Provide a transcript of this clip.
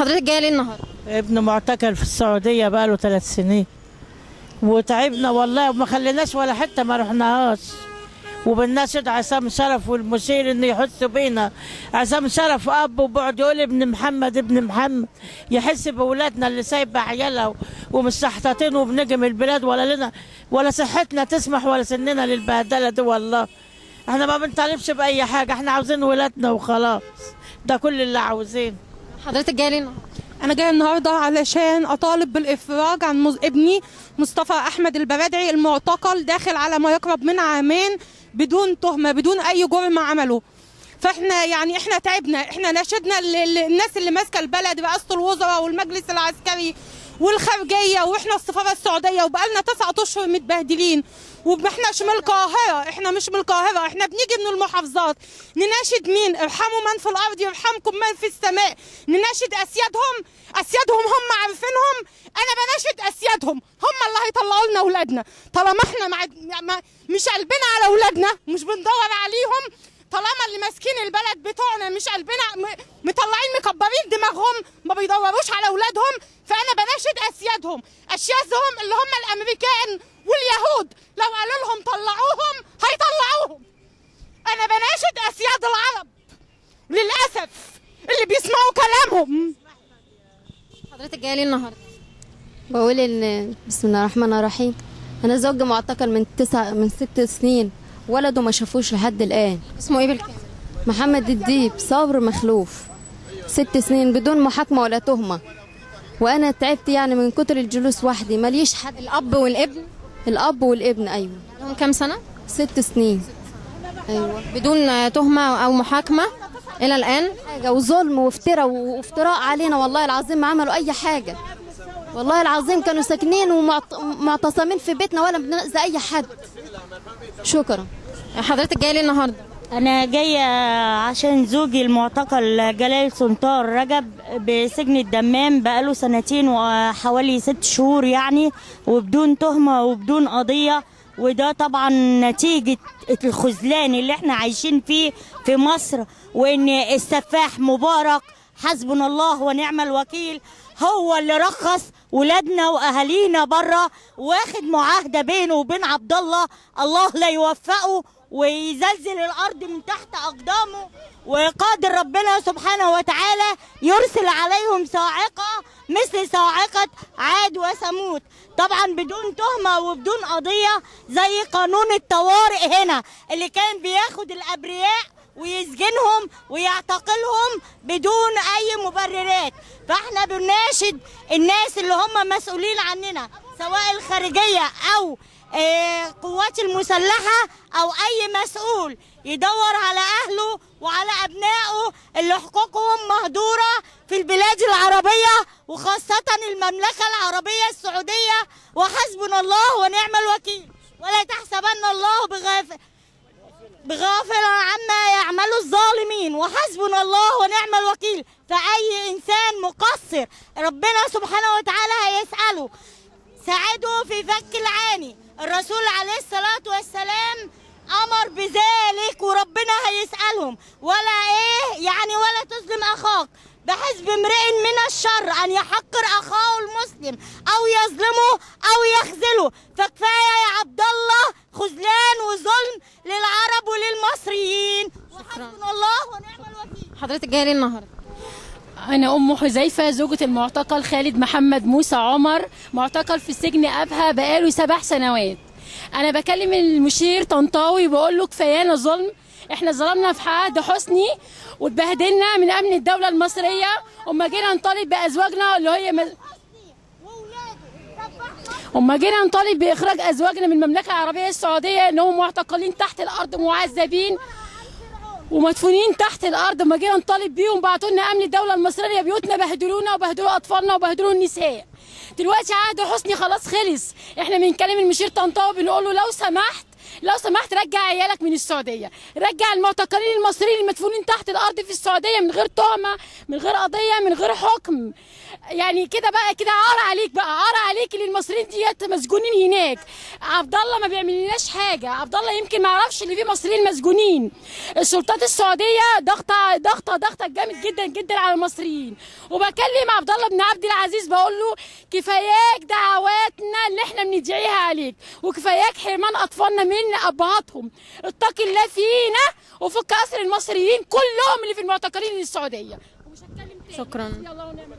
حضرتك جاية ليه النهارده؟ ابن معتكل في السعودية بقاله ثلاث سنين. وتعبنا والله وما خليناش ولا حتة ما رحناهاش. وبالناشد عصام شرف والمشير إنه يحسوا بينا. عصام شرف أب وبعد يقول ابن محمد ابن محمد. يحس باولادنا اللي سايبه عيالها ومش محتاطين وبنجم البلاد ولا لنا ولا صحتنا تسمح ولا سننا للبهدلة دي والله. إحنا ما بنطالبش بأي حاجة. إحنا عاوزين ولادنا وخلاص. ده كل اللي عاوزينه. حضرتك جاية ليه النهارده؟ أنا جاية النهارده علشان أطالب بالإفراج عن مز... ابني مصطفى أحمد البرادعي المعتقل داخل على ما يقرب من عامين بدون تهمة بدون أي جرم عمله. فإحنا يعني إحنا تعبنا إحنا ناشدنا الناس اللي ماسكة البلد رئاسه الوزراء والمجلس العسكري والخارجيه وإحنا السفارة السعودية وبقالنا تسعة أشهر متبهدلين. وما إحناش من القاهرة إحنا مش من القاهرة. إحنا بنيجي من المحافظات. نناشد مين؟ ارحموا من في الأرض يرحمكم من في السماء. نناشد أسيادهم. أسيادهم هم عارفينهم. أنا بناشد أسيادهم. هم اللي هيطلعوا لنا أولادنا. طالما إحنا مع... ما... مش قلبنا على أولادنا مش بندور عليهم. طالما اللي ماسكين البلد بتوعنا مش قلبنا مطلعين مكبرين دماغهم ما بيدوروش على أولادهم. فأنا بناشد أسيادهم. اسيادهم اللي هم الأمريكان واليهود لو قالوا لهم طلعوهم هيطلعوهم. أنا بناشد أسياد العرب. للأسف اللي بيسمعوا كلامهم. حضرتك جاية ليه النهارده. بقول إن بسم الله الرحمن الرحيم. أنا زوج معتقل من تسع من ست سنين. ولده ما شافوش لحد الآن. اسمه إيه بالكامل؟ محمد الديب صبر مخلوف. ست سنين بدون محاكمة ولا تهمة. وأنا تعبت يعني من كتر الجلوس وحدي. ماليش حد. الأب والابن؟ الأب والابن أيوه. لهم كام سنة؟ ست سنين. أيوه. بدون تهمة أو محاكمة إلى الآن؟ حاجة وظلم وافتراء وافتراء علينا. والله العظيم ما عملوا أي حاجة. والله العظيم كانوا ساكنين ومعتصمين في بيتنا ولا بنأذي أي حد. شكرا. حضرتك جاية ليه النهارده. أنا جاية عشان زوجي المعتقل جلال سنطار رجب بسجن الدمام بقاله سنتين وحوالي ست شهور يعني وبدون تهمة وبدون قضية. وده طبعا نتيجة الخذلان اللي إحنا عايشين فيه في مصر وإن السفاح مبارك. حسبنا الله ونعم الوكيل. هو اللي رخص ولادنا وأهالينا بره واخد معاهدة بينه وبين عبد الله. الله لا يوفقه ويزلزل الأرض من تحت أقدامه وقادر ربنا سبحانه وتعالى يرسل عليهم صاعقة مثل صاعقة عاد وثمود. طبعا بدون تهمة وبدون قضية زي قانون الطوارئ هنا اللي كان بياخد الأبرياء ويسجنهم ويعتقلهم بدون أي مبررات. فإحنا بنناشد الناس اللي هم مسؤولين عننا سواء الخارجية أو قوات المسلحة أو أي مسؤول يدور على أهله وعلى أبنائه اللي حقوقهم مهدورة في البلاد العربية وخاصة المملكة العربية السعودية. وحسبنا الله ونعم الوكيل. ولا تحسبن الله بغافل بغافل عما يعمل الظالمين. وحسبنا الله ونعم الوكيل. فأي إنسان مقصر ربنا سبحانه وتعالى هيسأله. ساعده في فك العاني. الرسول عليه الصلاة والسلام أمر بذلك وربنا هيسألهم. ولا إيه؟ يعني ولا تظلم أخاك. بحسب امرئ من الشر أن يحقر أخاه المسلم أو يظلمه أو يخذله. فكفاية يا عبد الله خذلان وظلم للعرب وللمصريين. وحسبنا الله ونعم الوكيل. حضرتك جاية ليه النهارده. أنا أم حذيفة زوجة المعتقل خالد محمد موسى عمر معتقل في سجن أبها بقاله سبع سنوات أنا بكلم المشير طنطاوي بقول له كفايانا ظلم إحنا ظلمنا في عهد حسني واتبهدلنا من أمن الدولة المصرية وما جينا نطالب بأزواجنا اللي هي. وما جينا نطالب بإخراج أزواجنا من المملكة العربية السعودية إنهم معتقلين تحت الأرض معذبين ومدفونين تحت الأرض. ما جينا نطالب بيهم بعتوا لنا أمن الدولة المصرية بيوتنا بهدلونا وبهدلوا أطفالنا وبهدلوا النساء. دلوقتي عهد حسني خلاص خلص. إحنا بنكلم المشير طنطاوي بنقول له لو سمحت لو سمحت رجع عيالك من السعودية. رجع المعتقلين المصريين المدفونين تحت الأرض في السعودية من غير تهمه من غير قضية من غير حكم. يعني كده بقى كده عار عليك بقى عار عليك اللي المصريين ديت مسجونين هناك. عبد الله ما بيعملناش حاجة. عبد الله يمكن ما يعرفش اللي فيه مصريين مسجونين. السلطات السعودية ضغطة ضغطة ضغطة جامد جدا جدا على المصريين. وبكلم عبد الله بن عبد العزيز بقول له كفاياك دعواتنا اللي إحنا بندعيها عليك. وكفاياك حرمان أطفالنا من ابهاتهم اتق الله فينا وفك اسر المصريين كلهم اللي في المعتقلين السعودية. ومش هتكلم تاني. شكرا. يلا ونعمل